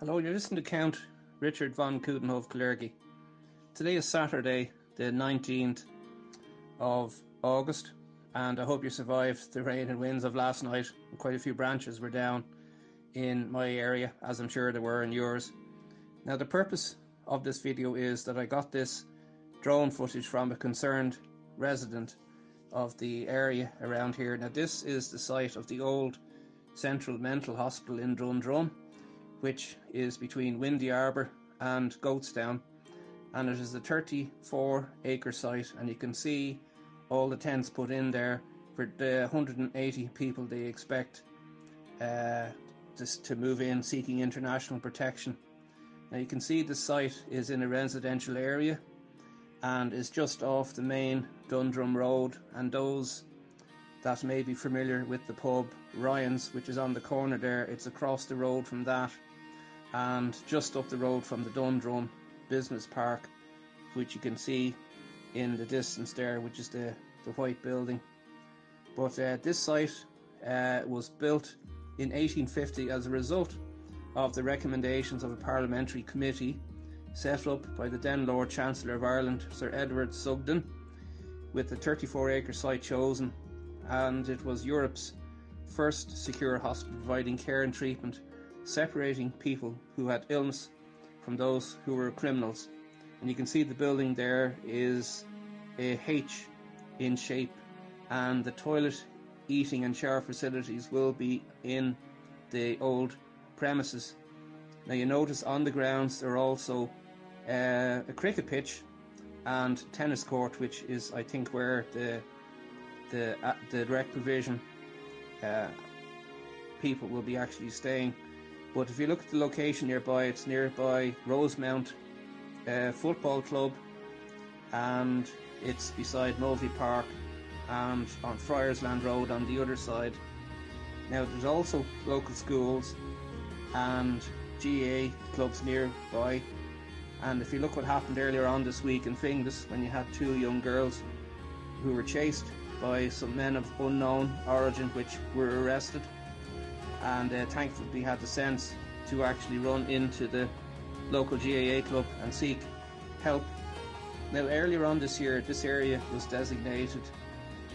Hello, you're listening to Count Richard von Coudenhove Kalergi. Today is Saturday, the 19th of August, and I hope you survived the rain and winds of last night. Quite a few branches were down in my area, as I'm sure there were in yours. Now, the purpose of this video is that I got this drone footage from a concerned resident of the area around here. Now, this is the site of the old Central Mental Hospital in Dundrum which is between Windy Arbour and Goatstown, and it is a 34 acre site. And you can see all the tents put in there for the 180 people they expect uh, just to move in seeking international protection. Now you can see the site is in a residential area and is just off the main Dundrum Road. And those that may be familiar with the pub Ryan's, which is on the corner there, it's across the road from that and just up the road from the Dundrum Business Park, which you can see in the distance there, which is the, the white building. But uh, this site uh, was built in 1850 as a result of the recommendations of a parliamentary committee set up by the then Lord Chancellor of Ireland, Sir Edward Sugden, with the 34 acre site chosen, and it was Europe's first secure hospital providing care and treatment separating people who had illness from those who were criminals. And you can see the building there is a H in shape, and the toilet, eating, and shower facilities will be in the old premises. Now, you notice on the grounds there are also uh, a cricket pitch and tennis court, which is, I think, where the the uh, the direct provision uh, people will be actually staying. But if you look at the location nearby, it's nearby Rosemount uh, Football Club, and it's beside Mulvey Park and on Friarsland Road on the other side. Now, there's also local schools and GAA clubs nearby. And if you look what happened earlier on this week in Finglas, when you had two young girls who were chased by some men of unknown origin, which were arrested and uh, thankfully had the sense to actually run into the local GAA club and seek help. Now, earlier on this year, this area was designated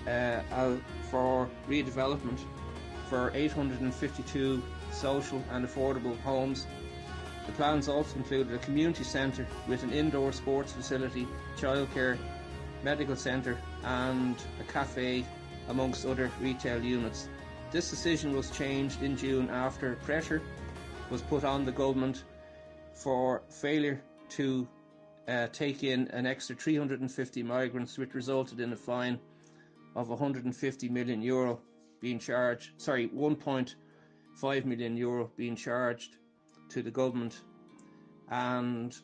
uh, for redevelopment for 852 social and affordable homes. The plans also included a community centre with an indoor sports facility, childcare, medical centre, and a cafe, amongst other retail units. This decision was changed in June after pressure was put on the government for failure to uh, take in an extra 350 migrants, which resulted in a fine of 150 million euro being charged. Sorry, 1.5 million euro being charged to the government, and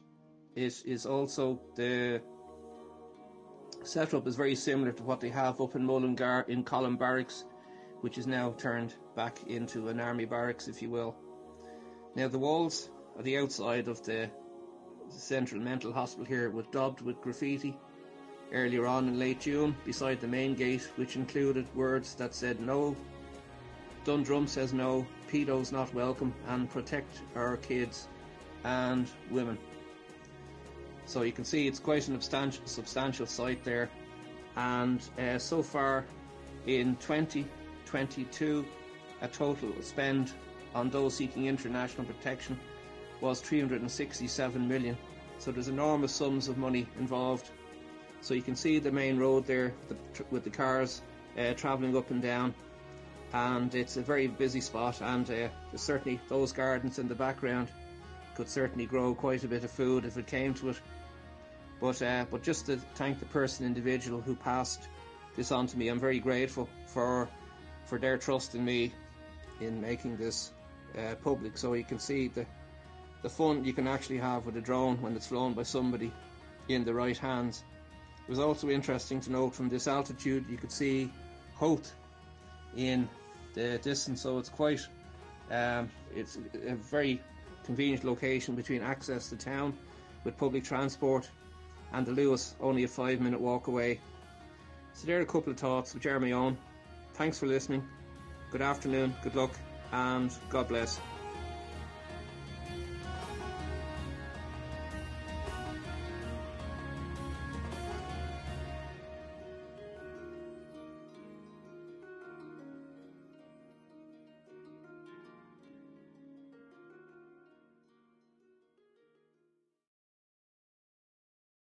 it is also the setup is very similar to what they have up in Mullingar in Columb Barracks which is now turned back into an army barracks, if you will. Now, the walls of the outside of the central mental hospital here. Were daubed with graffiti earlier on in late June beside the main gate, which included words that said no, Dundrum says no, pedos not welcome, and protect our kids and women. So you can see it's quite an substantial, substantial site there, and uh, so far in 20 2022, a total spend on those seeking international protection was 367 million. So there's enormous sums of money involved. So you can see the main road there with the cars uh, travelling up and down, and it's a very busy spot. And uh, certainly those gardens in the background could certainly grow quite a bit of food if it came to it. But uh, but just to thank the person individual who passed this on to me, I'm very grateful for for their trust in me in making this uh, public. So you can see the the fun you can actually have with a drone when it's flown by somebody in the right hands. It was also interesting to note from this altitude you could see Howth in the distance, so it's quite um, it's a very convenient location between access to town with public transport and the Luas, only a five minute walk away. So there are a couple of thoughts which Jeremy my own. Thanks for listening. Good afternoon, good luck, and God bless.